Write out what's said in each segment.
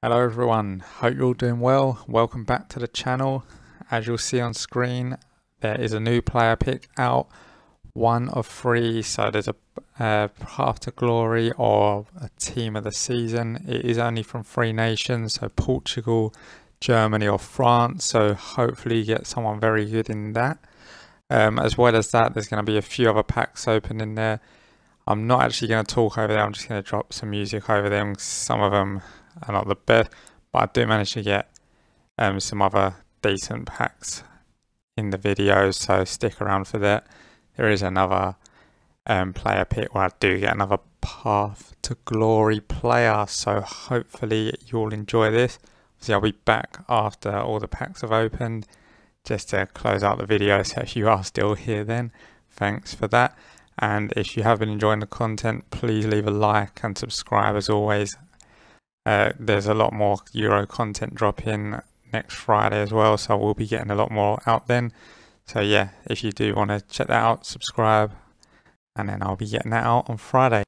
Hello everyone, hope you're all doing well. Welcome back to the channel. As you'll see on screen, there is a new player pick out, one of three. So there's a uh, Path to Glory or a team of the season. It is only from three nations, so Portugal, Germany or France. So hopefully you get someone very good in that. Um, as well as that, there's going to be a few other packs open in there. I'm not actually going to talk over there. I'm just going to drop some music over them. Some of them not the best, but I do manage to get um, some other decent packs in the video, so stick around for that. There is another um, player pick where I do get another Path to Glory player, so hopefully you'll enjoy this. See, I'll be back after all the packs have opened just to close out the video. So if you are still here, then thanks for that. And if you have been enjoying the content, please leave a like and subscribe as always. Uh, there's a lot more Euro content dropping next Friday as well, so we'll be getting a lot more out then. So yeah, if you do want to check that out, subscribe, and then I'll be getting that out on Friday.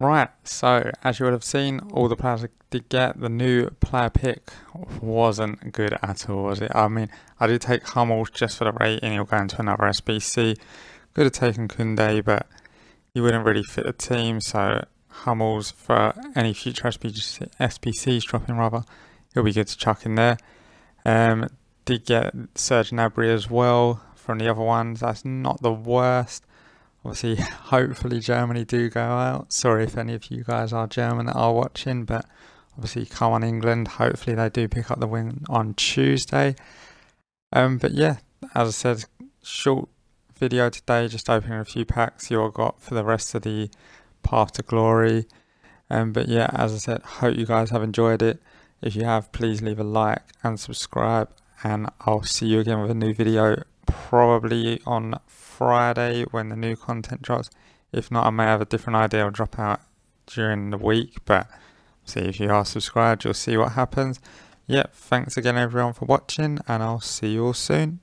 Right, so as you would have seen, all the players did get, the new player pick wasn't good at all, was it? I mean, I did take Hummels just for the rating, he'll go into another SBC. Could have taken Koundé, but he wouldn't really fit the team, so Hummels for any future SBC, SBCs dropping rather, he'll be good to chuck in there. Um, did get Serge Gnabry as well from the other ones, that's not the worst obviously hopefully Germany do go out. Sorry if any of you guys are German that are watching, but obviously come on England. Hopefully they do pick up the win on Tuesday. Um, but yeah, as I said, short video today, just opening a few packs you all got for the rest of the Path to Glory. Um, but yeah, as I said, hope you guys have enjoyed it. If you have, please leave a like and subscribe. And I'll see you again with a new video probably on Friday when the new content drops. If not, I may have a different idea I'll drop out during the week. But see if you are subscribed, you'll see what happens. Yep, thanks again everyone for watching and I'll see you all soon.